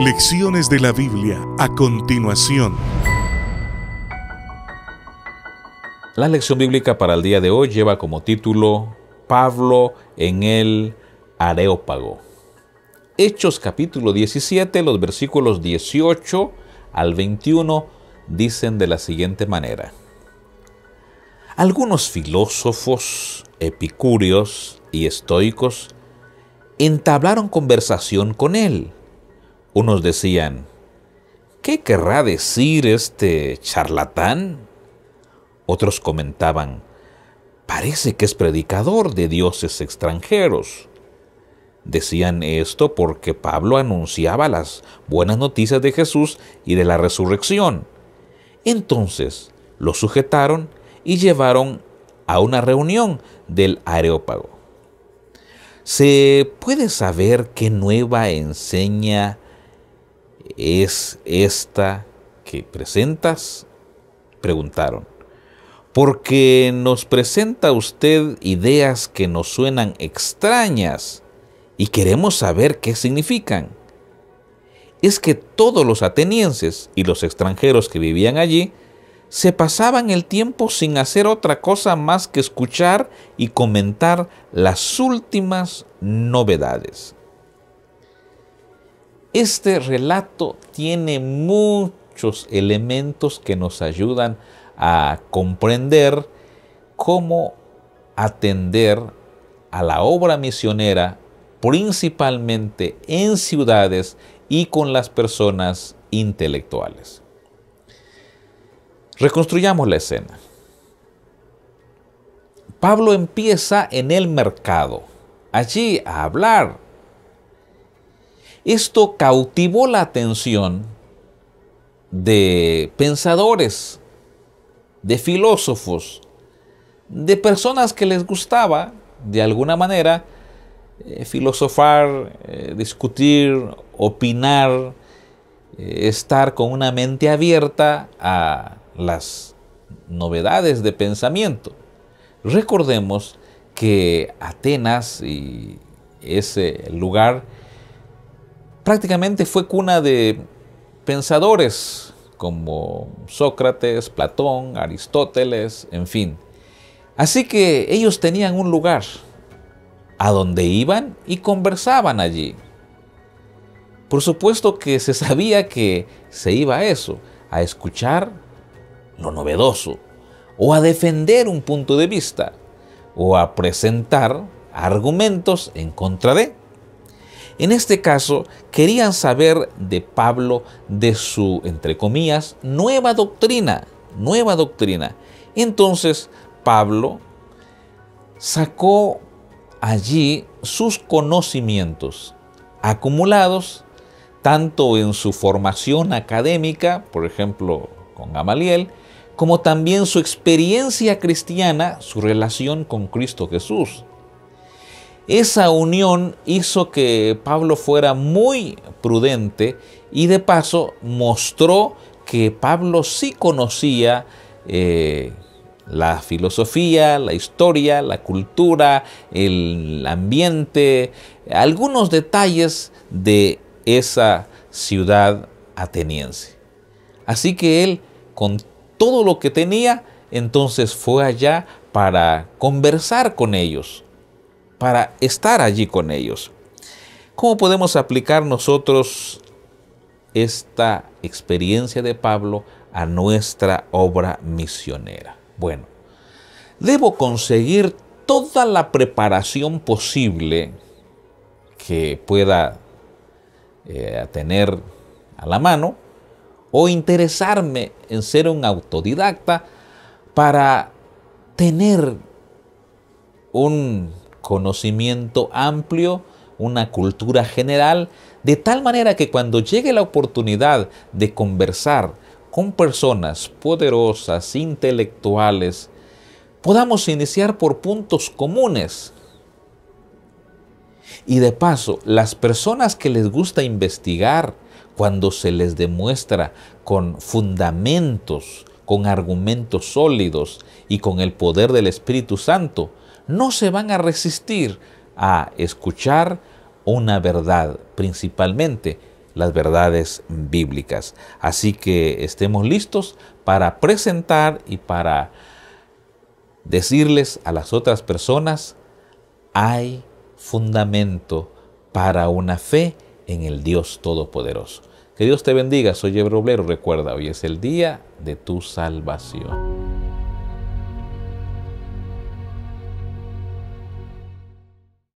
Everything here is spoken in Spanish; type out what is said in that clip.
Lecciones de la Biblia a continuación. La lección bíblica para el día de hoy lleva como título Pablo en el Areópago. Hechos capítulo 17, los versículos 18 al 21 dicen de la siguiente manera. Algunos filósofos, epicúreos y estoicos entablaron conversación con él. Unos decían, ¿qué querrá decir este charlatán? Otros comentaban, parece que es predicador de dioses extranjeros. Decían esto porque Pablo anunciaba las buenas noticias de Jesús y de la resurrección. Entonces lo sujetaron y llevaron a una reunión del Areópago. ¿Se puede saber qué nueva enseña es esta que presentas? Preguntaron porque nos presenta usted ideas que nos suenan extrañas y queremos saber qué significan. Es que todos los atenienses y los extranjeros que vivían allí se pasaban el tiempo sin hacer otra cosa más que escuchar y comentar las últimas novedades. Este relato tiene muchos elementos que nos ayudan a comprender cómo atender a la obra misionera principalmente en ciudades y con las personas intelectuales. Reconstruyamos la escena. Pablo empieza en el mercado, allí a hablar. Esto cautivó la atención de pensadores de filósofos, de personas que les gustaba, de alguna manera, eh, filosofar, eh, discutir, opinar, eh, estar con una mente abierta a las novedades de pensamiento. Recordemos que Atenas y ese lugar prácticamente fue cuna de pensadores como Sócrates, Platón, Aristóteles, en fin. Así que ellos tenían un lugar a donde iban y conversaban allí. Por supuesto que se sabía que se iba a eso, a escuchar lo novedoso, o a defender un punto de vista, o a presentar argumentos en contra de. En este caso, querían saber de Pablo de su, entre comillas, nueva doctrina, nueva doctrina. Entonces, Pablo sacó allí sus conocimientos acumulados tanto en su formación académica, por ejemplo, con Gamaliel, como también su experiencia cristiana, su relación con Cristo Jesús. Esa unión hizo que Pablo fuera muy prudente y de paso mostró que Pablo sí conocía eh, la filosofía, la historia, la cultura, el ambiente, algunos detalles de esa ciudad ateniense. Así que él, con todo lo que tenía, entonces fue allá para conversar con ellos, para estar allí con ellos. ¿Cómo podemos aplicar nosotros esta experiencia de Pablo a nuestra obra misionera? Bueno, debo conseguir toda la preparación posible que pueda eh, tener a la mano o interesarme en ser un autodidacta para tener un conocimiento amplio, una cultura general, de tal manera que cuando llegue la oportunidad de conversar con personas poderosas, intelectuales, podamos iniciar por puntos comunes. Y de paso, las personas que les gusta investigar, cuando se les demuestra con fundamentos, con argumentos sólidos y con el poder del Espíritu Santo, no se van a resistir a escuchar una verdad, principalmente las verdades bíblicas. Así que estemos listos para presentar y para decirles a las otras personas, hay fundamento para una fe en el Dios Todopoderoso. Que Dios te bendiga, soy Ebrobleru, recuerda, hoy es el día de tu salvación.